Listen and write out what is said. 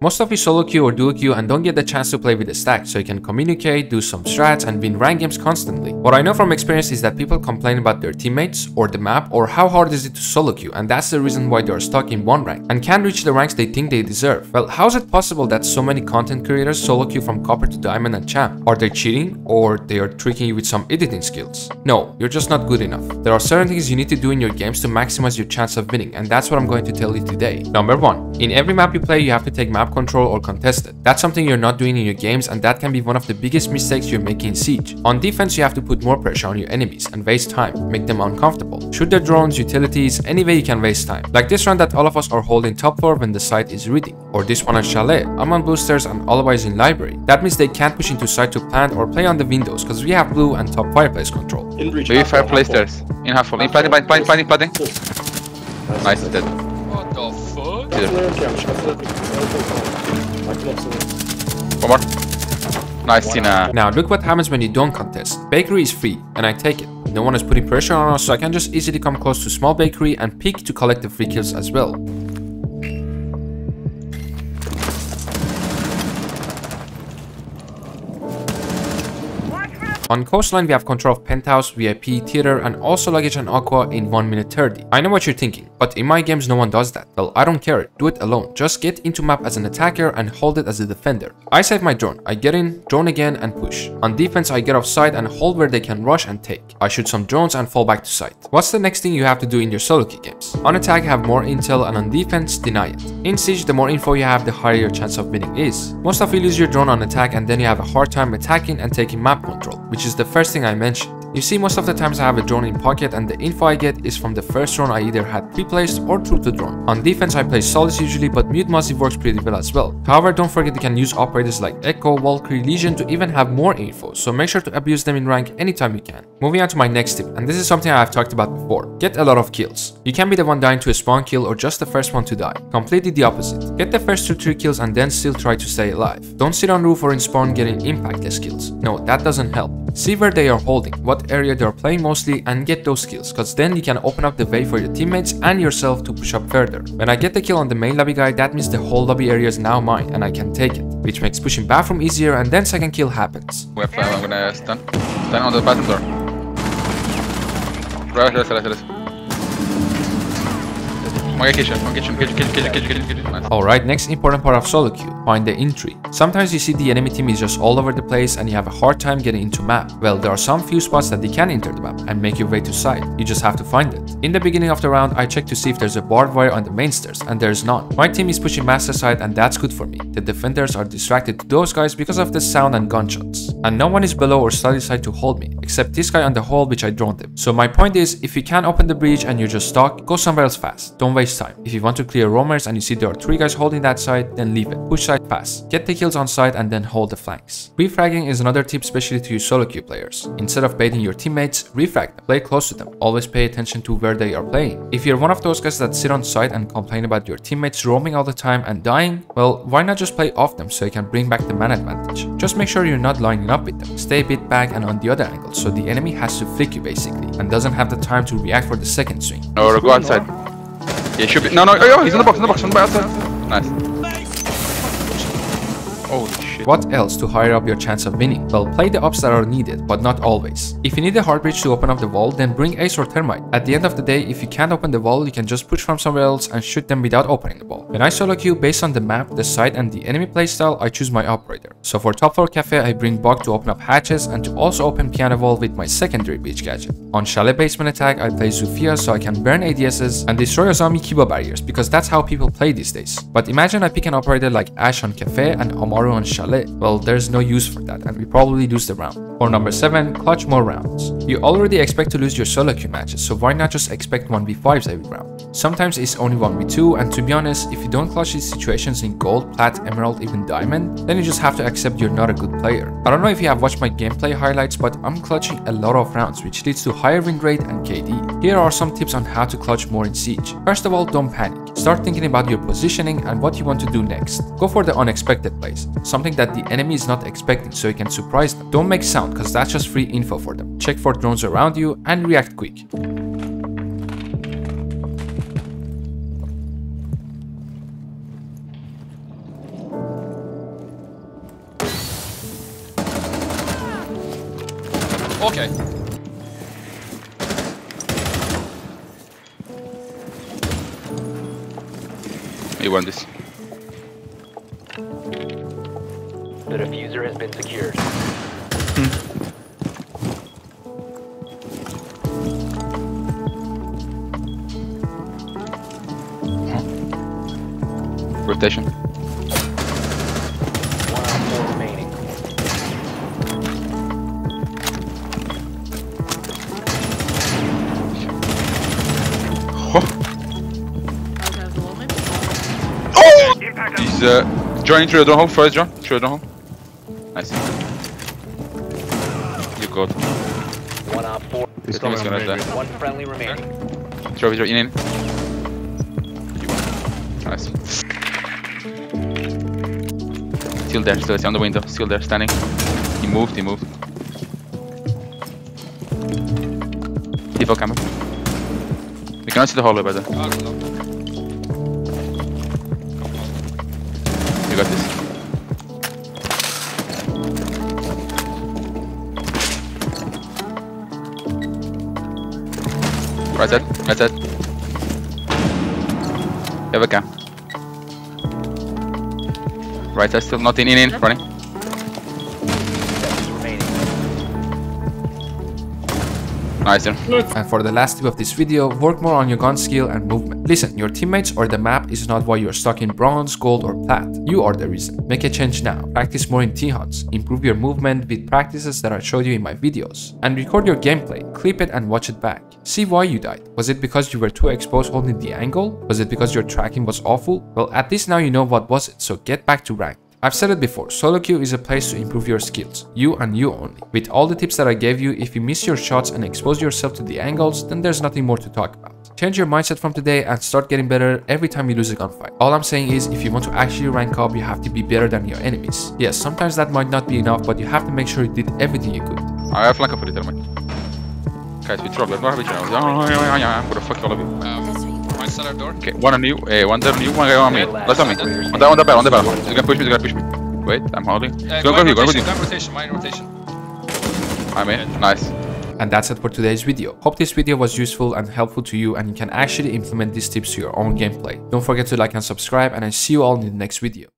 Most of you solo queue or duo queue and don't get the chance to play with the stack, so you can communicate, do some strats, and win rank games constantly. What I know from experience is that people complain about their teammates, or the map, or how hard is it to solo queue, and that's the reason why they're stuck in one rank, and can't reach the ranks they think they deserve. Well, how is it possible that so many content creators solo queue from copper to diamond and champ? Are they cheating, or they are tricking you with some editing skills? No, you're just not good enough. There are certain things you need to do in your games to maximize your chance of winning, and that's what I'm going to tell you today. Number 1. In every map you play, you have to take map control or contest it. That's something you're not doing in your games and that can be one of the biggest mistakes you're making in Siege. On defense, you have to put more pressure on your enemies and waste time, make them uncomfortable. Shoot their drones, utilities, any way you can waste time. Like this run that all of us are holding top 4 when the site is reading. Or this one on Chalet, I'm on boosters and otherwise in library. That means they can't push into site to plant or play on the windows because we have blue and top fireplace control. In breach. Maybe fireplace half wall. stairs. In half full. In planting, planting, planting, planting, planting. Nice. Nice, dead. One more. Nice, Tina. Now look what happens when you don't contest. Bakery is free and I take it. No one is putting pressure on us so I can just easily come close to small bakery and pick to collect the free kills as well. On Coastline, we have control of Penthouse, VIP, Theater, and also Luggage and Aqua in 1 minute 30. I know what you're thinking, but in my games no one does that. Well, I don't care, do it alone. Just get into map as an attacker and hold it as a defender. I save my drone, I get in, drone again, and push. On defense, I get off side and hold where they can rush and take. I shoot some drones and fall back to site. What's the next thing you have to do in your solo queue games? On attack, have more intel, and on defense, deny it. In Siege, the more info you have, the higher your chance of winning is. Most of you lose your drone on attack and then you have a hard time attacking and taking map control, which is the first thing I mentioned. You see, most of the times I have a drone in pocket and the info I get is from the first drone I either had pre-placed or through the drone. On defense I play Solace usually, but Mute Mozzie works pretty well as well. However, don't forget you can use operators like Echo, Valkyrie, Legion to even have more info, so make sure to abuse them in rank anytime you can. Moving on to my next tip, and this is something I've talked about before. Get a lot of kills. You can be the one dying to a spawn kill or just the first one to die. Completely the opposite. Get the first 2-3 kills and then still try to stay alive. Don't sit on roof or in spawn getting impactless kills. No, that doesn't help. See where they are holding, what area they are playing mostly and get those kills cause then you can open up the way for your teammates and yourself to push up further. When I get the kill on the main lobby guy that means the whole lobby area is now mine and I can take it, which makes pushing bathroom easier and then second kill happens. We have, I'm gonna stun. Stun on the bathroom door. Kitchen, kitchen. Nice. Alright, next important part of solo queue, find the entry. Sometimes you see the enemy team is just all over the place and you have a hard time getting into map. Well, there are some few spots that they can enter the map and make your way to site. You just have to find it. In the beginning of the round, I check to see if there's a barbed wire on the main stairs and there's none. My team is pushing master side and that's good for me. The defenders are distracted to those guys because of the sound and gunshots. And no one is below or study side to hold me, except this guy on the hole which I droned him. So my point is, if you can't open the breach and you're just stuck, go somewhere else fast. Don't waste time. If you want to clear roamers and you see there are three guys holding that side, then leave it. Push side fast. Get the kills on side and then hold the flanks. Refragging is another tip especially to you solo queue players. Instead of baiting your teammates, refrag them. Play close to them. Always pay attention to where they are playing. If you're one of those guys that sit on side and complain about your teammates roaming all the time and dying, well, why not just play off them so you can bring back the man advantage? Just make sure you're not lining up with them. Stay a bit back and on the other angle so the enemy has to flick you basically and doesn't have the time to react for the second swing. Or go outside. Yeah, should be. No, no, oh, he's in the box, in the box, in the box, outside. Nice. Holy What else to higher up your chance of winning? Well, play the ops that are needed, but not always. If you need a hard breach to open up the wall, then bring Ace or Thermite. At the end of the day, if you can't open the wall, you can just push from somewhere else and shoot them without opening the wall. When I solo queue based on the map, the site, and the enemy playstyle, I choose my operator. So for top floor cafe, I bring Buck to open up hatches and to also open piano wall with my secondary breach gadget. On chalet basement attack, I play Zofia so I can burn ADSs and destroy Azami Kiba barriers because that's how people play these days. But imagine I pick an operator like Ash on cafe and Amaru on chalet. Well, there's no use for that and we probably lose the round. Or number 7, clutch more rounds. You already expect to lose your solo queue matches, so why not just expect 1v5s every round? Sometimes it's only 1v2 and to be honest, if you don't clutch these situations in gold, plat, emerald, even diamond, then you just have to accept you're not a good player. I don't know if you have watched my gameplay highlights, but I'm clutching a lot of rounds which leads to higher win rate and KD. Here are some tips on how to clutch more in Siege. First of all, don't panic. Start thinking about your positioning and what you want to do next. Go for the unexpected plays, something that the enemy is not expecting so you can surprise them. Don't make sound cause that's just free info for them. Check for drones around you and react quick. Okay. You want this? The defuser has been secured. Hmm. Rotation. Uh, joining through the hole. First, John. Through the door hole. Nice. You good. One on four. This team is gonna die. One friendly remaining. Throw it, in, in. Nice. Still there, still there, on the window, still there, standing. He moved, he moved. Default camera. We cannot see the hallway, brother. You got this. Right side, right side. You have a cam. Right side still not in, in, in, running. Nice. And for the last tip of this video, work more on your gun skill and movement. Listen, your teammates or the map is not why you're stuck in bronze, gold or plat. You are the reason. Make a change now. Practice more in T-hunts. Improve your movement with practices that I showed you in my videos. And record your gameplay. Clip it and watch it back. See why you died. Was it because you were too exposed holding the angle? Was it because your tracking was awful? Well, at least now you know what was it, so get back to rank. I've said it before, solo queue is a place to improve your skills, you and you only. With all the tips that I gave you, if you miss your shots and expose yourself to the angles, then there's nothing more to talk about. Change your mindset from today and start getting better every time you lose a gunfight. All I'm saying is, if you want to actually rank up, you have to be better than your enemies. Yes, sometimes that might not be enough, but you have to make sure you did everything you could. I have flank up for it, man. Guys, we trouble. No, we trouble. I'm gonna fuck all of you. One cellar door. Okay, one on you, uh, one there on you, one guy on me. Last on me. On the, on the bell, on the bell. He's gonna push me, he's gonna push me. Wait, I'm holding. Uh, go, go, go go, go in with you. go rotation, mine rotation. I'm in. Nice. And that's it for today's video. Hope this video was useful and helpful to you and you can actually implement these tips to your own gameplay. Don't forget to like and subscribe and I see you all in the next video.